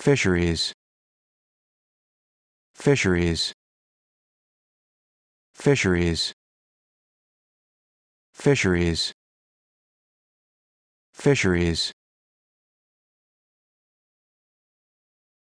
fisheries. Fisheries. Fisheries. Fisheries. Fisheries.